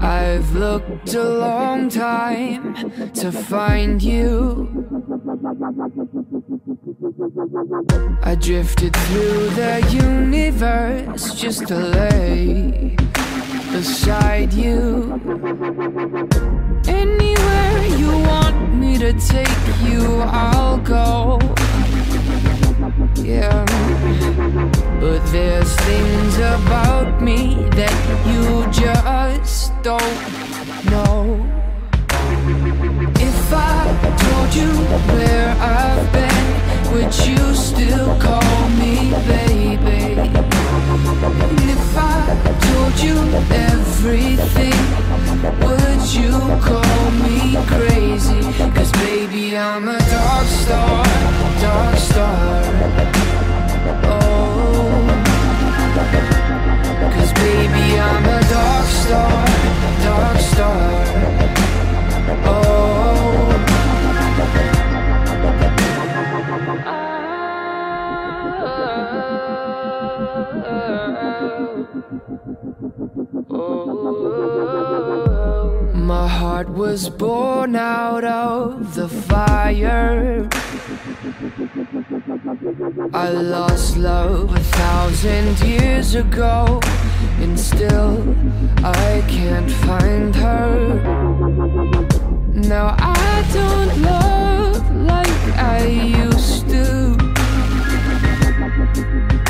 I've looked a long time to find you. I drifted through the universe just to lay beside you. Anywhere you want me to take you, I'll go. Yeah. But there's things about me that you just don't know. If I told you where I've been, would you still call me baby? And if I told you everything, would you call me crazy? Cause I'm a dark star, dark star. Oh, cause baby, I'm a dark star, dark star. Oh. oh. oh. My heart was born out of the fire. I lost love a thousand years ago, and still I can't find her. Now I don't love like I used to.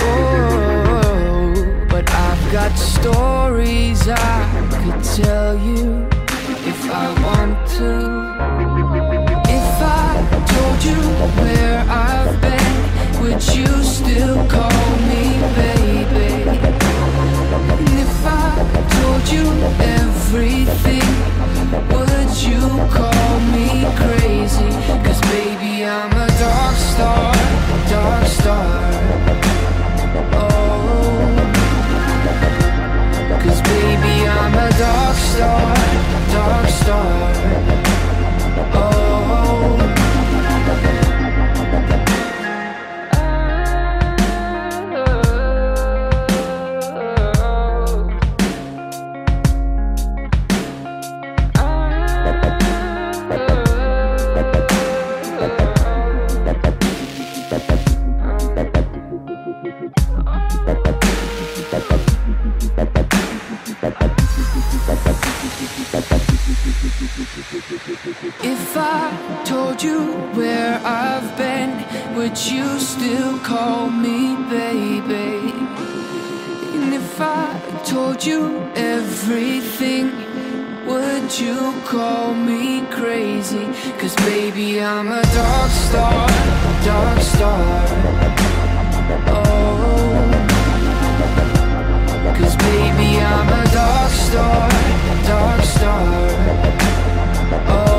Oh, but I've got stories I could tell you I want to. If I told you where I've been, would you still call me baby? If I told you everything, would you call me crazy? Cause baby, I'm a dark star, dark star. Oh, cause baby, I'm a dark star, star. You where I've been, would you still call me baby? And if I told you everything, would you call me crazy? Cause baby, I'm a dark star, dark star. Oh, cause baby, I'm a dark star, dark star. Oh,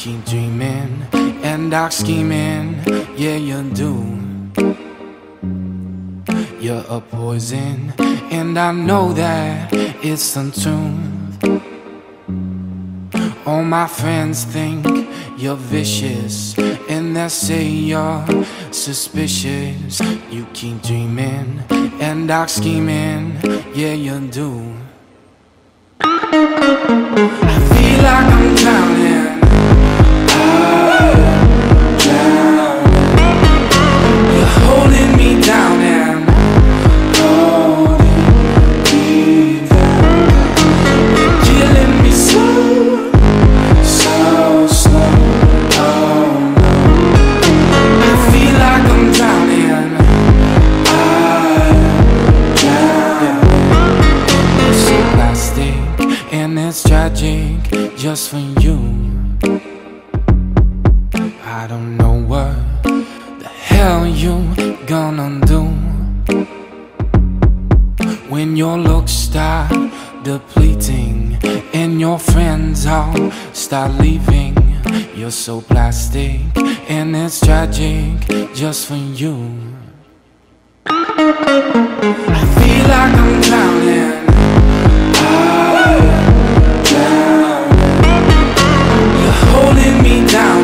keep dreaming and dark scheming, yeah, you do. You're a poison, and I know that it's untuned. All my friends think you're vicious, and they say you're suspicious. You keep dreaming and dark scheming, yeah, you do. It's tragic just for you. I feel like I'm drowning. Oh, drowning. You're holding me down.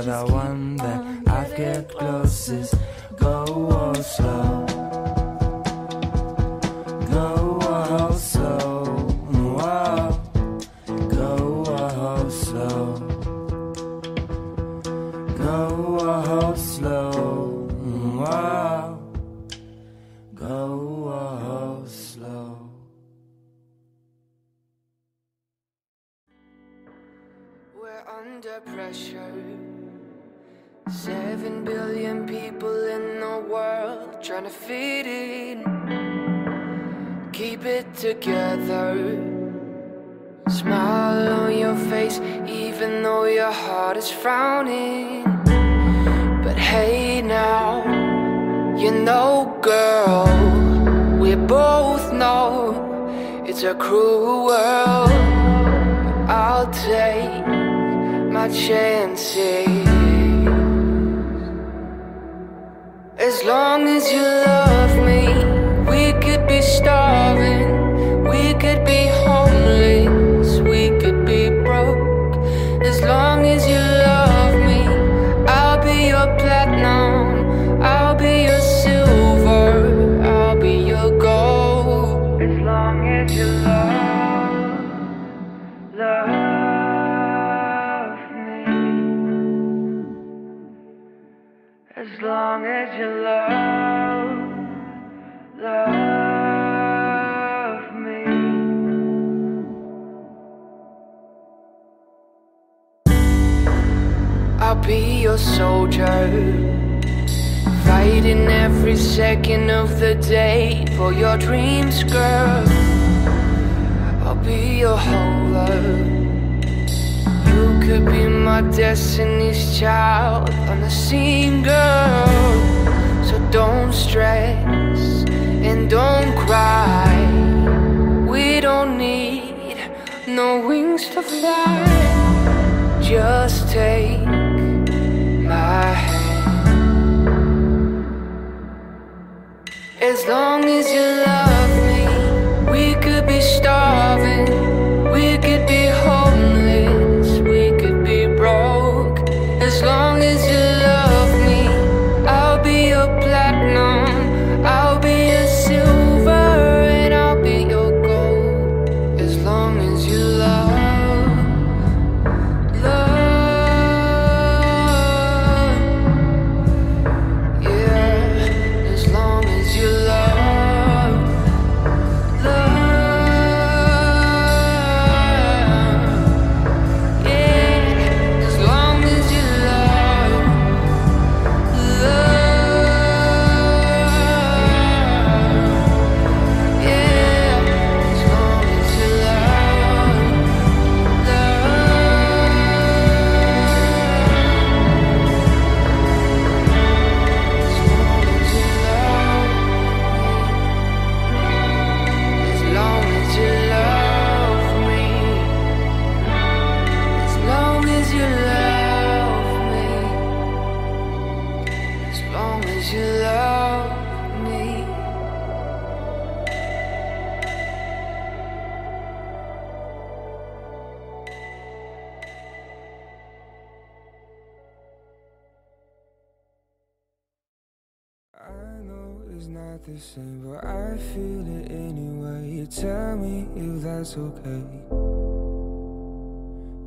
You're the one that I get closest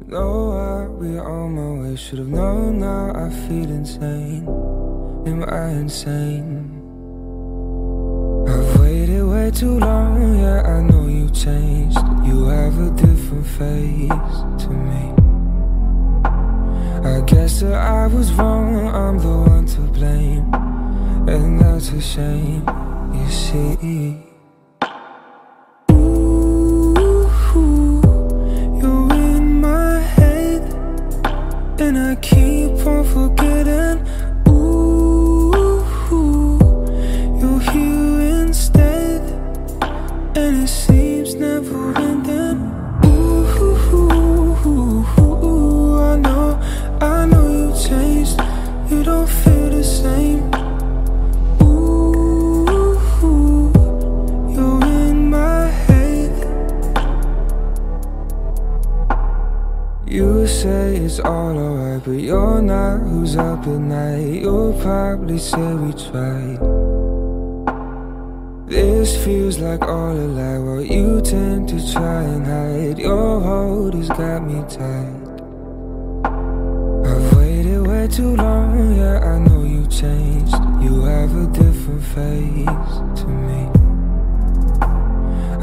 Know I, we on my way. Should have known now I feel insane. Am I insane? I've waited way too long, yeah, I know you changed. You have a different face to me. I guess that I was wrong, I'm the one to blame. And that's a shame, you see. You'll say we tried. This feels like all a lie while you tend to try and hide. Your hold has got me tight. I've waited way too long, yeah, I know you changed. You have a different face to me.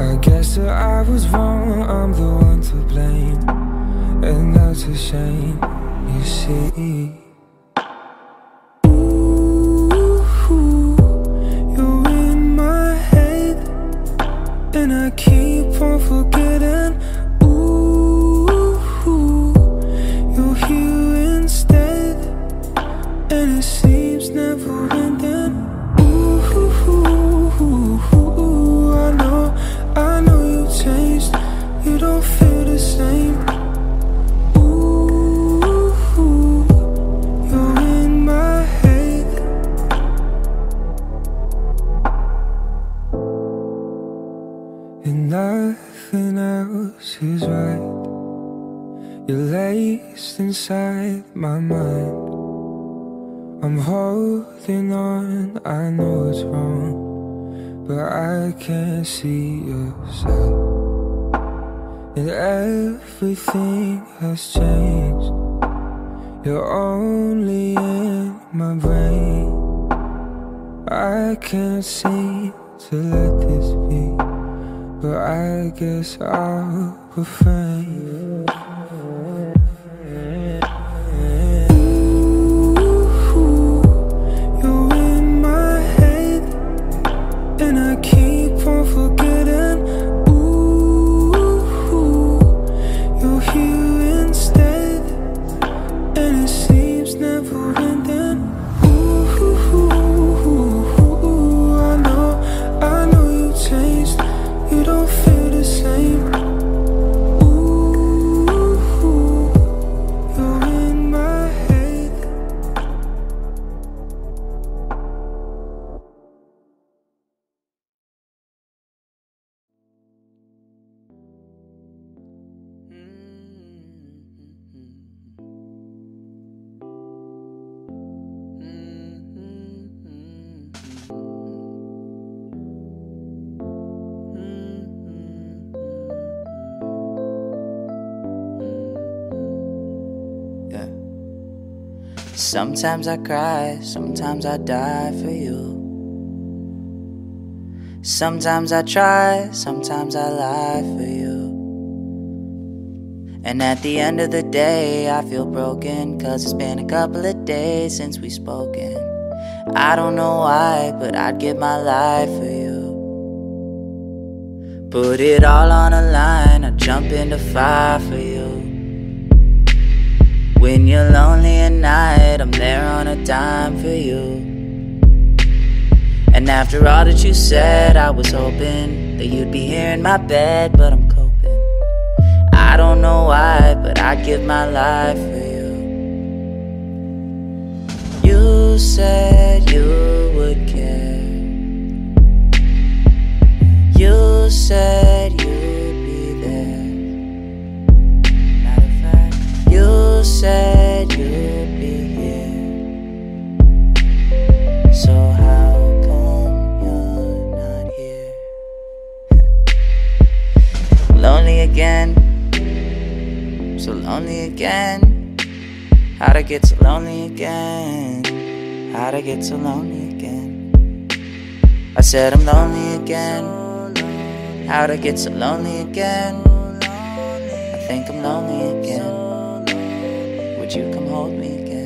I guess that I was wrong, I'm the one to blame. And that's a shame, you see I can't seem to let this be but I guess I'll refrain. Sometimes I cry, sometimes I die for you. Sometimes I try, sometimes I lie for you. And at the end of the day, I feel broken, cause it's been a couple of days since we've spoken. I don't know why, but I'd give my life for you. Put it all on a line, I'd jump into fire for you. When you're lonely at night, I'm there on a dime for you. And after all that you said, I was hoping that you'd be here in my bed, but I'm coping. I don't know why, but I'd give my life for you. You said you would care. You said you'd you said you'd be here. So how come you're not here? lonely again. So lonely again. How'd I get so lonely again? How'd I get so lonely again? I said I'm lonely again. How'd I get so lonely again? I think I'm lonely again. You come hold me again?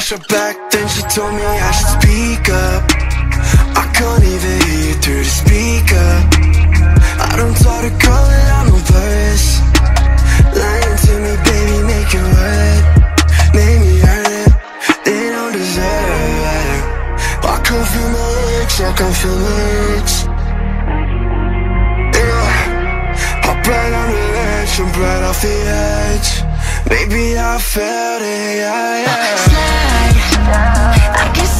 Chamber, I back Then she told me I should speak up. I can't even hear through the speaker. I don't talk to girl and I'm no purse Lying to me, baby, make it work Make me hurt it, they don't deserve it. I can't feel my legs, I can't feel my legs Yeah, I'm right on the edge, I'm right off the edge Maybe I felt it, yeah, yeah. I can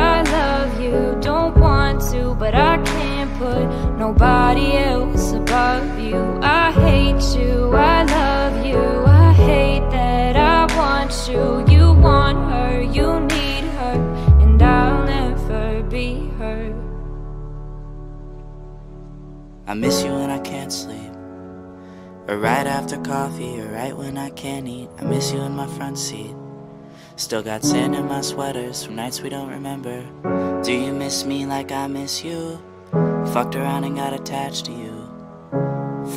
put nobody else above you. I hate you, I love you, I hate that I want you. You want her, you need her, and I'll never be her. I miss you when I can't sleep. Or right after coffee, or right when I can't eat. I miss you in my front seat. Still got sand in my sweaters from nights we don't remember. Do you miss me like I miss you? Fucked around and got attached to you.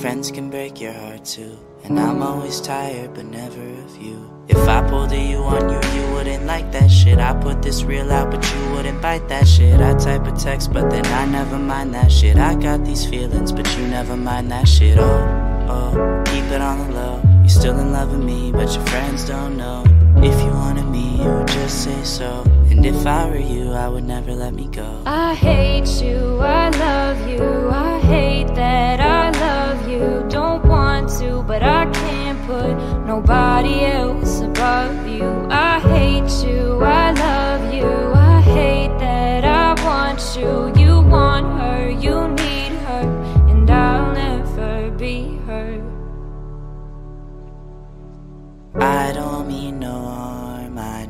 Friends can break your heart too. And I'm always tired, but never of you. If I pulled a you on you, you wouldn't like that shit. I put this real out, but you wouldn't bite that shit. I type a text, but then I never mind that shit. I got these feelings, but you never mind that shit. Oh, oh, keep it on the low. You're still in love with me, but your friends don't know. If you wanted me, you would just say so. And if I were you, I would never let me go. I hate you, I love you, I hate that I love you. Don't want to, but I can't put nobody else above you. I hate you, I love you, I hate that I want you.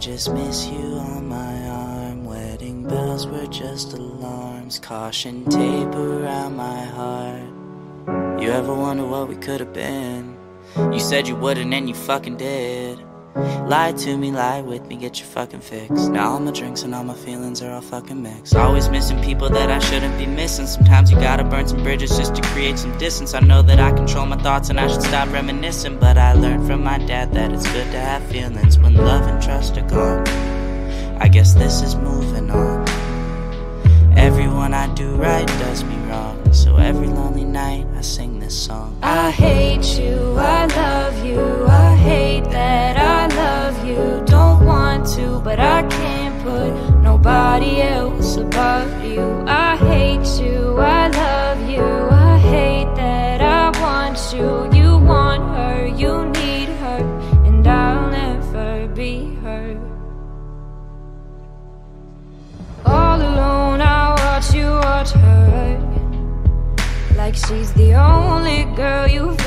Just miss you on my arm. Wedding bells were just alarms. Caution tape around my heart. You ever wonder what we could have been? You said you wouldn't and you fucking did. Lie to me, lie with me, get your fucking fix. Now all my drinks and all my feelings are all fucking mixed. Always missing people that I shouldn't be missing. Sometimes you gotta burn some bridges just to create some distance. I know that I control my thoughts and I should stop reminiscing. But I learned from my dad that it's good to have feelings when love and trust are gone. I guess this is moving on. Everyone I do right does me wrong. So every lonely night I sing this song. I hate you, I love nobody else above you. I hate you, I love you, I hate that I want you. You want her, you need her, and I'll never be her. All alone, I watch you watch her. Like she's the only girl you've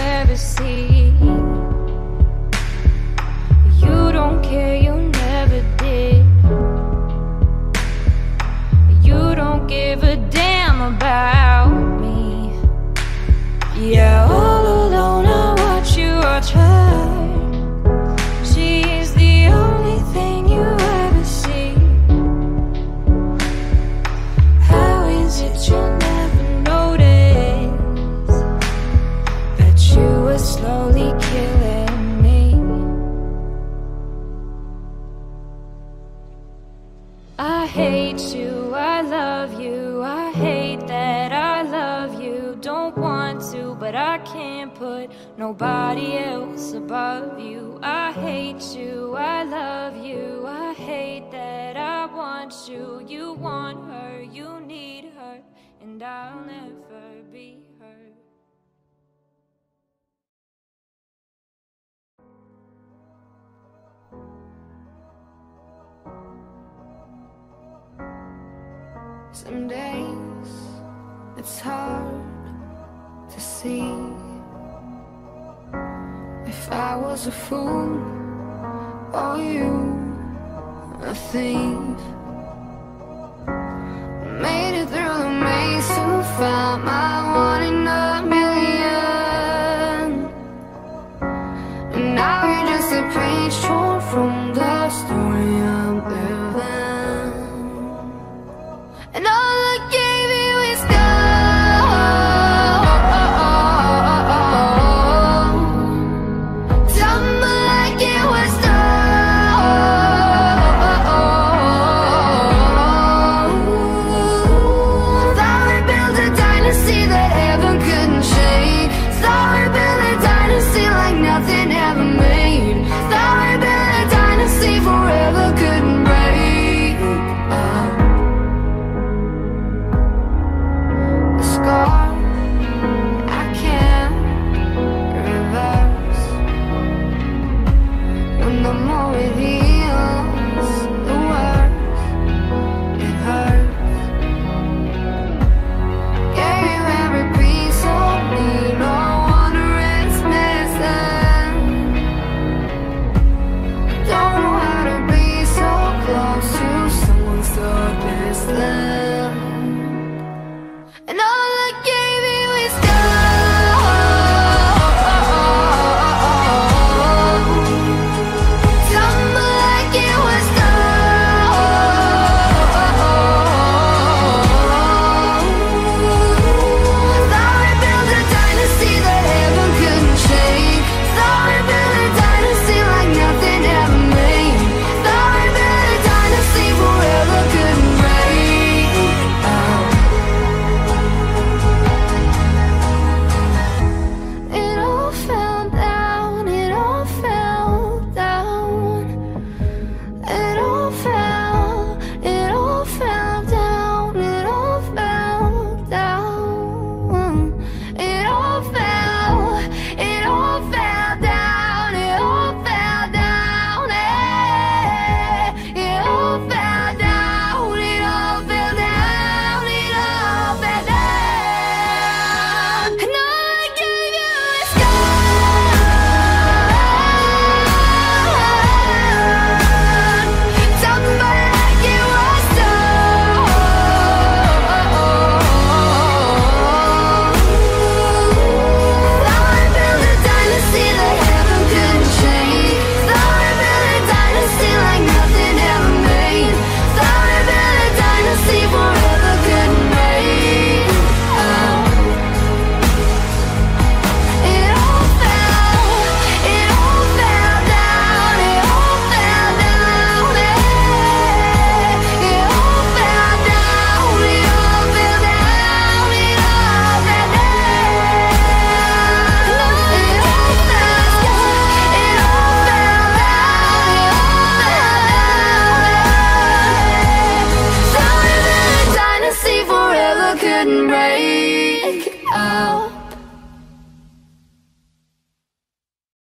nobody else above you. I hate you, I love you, I hate that I want you. You want her, you need her, and I'll never be her. Some days it's hard to see if I was a fool or you a thief. Made it through the maze to find my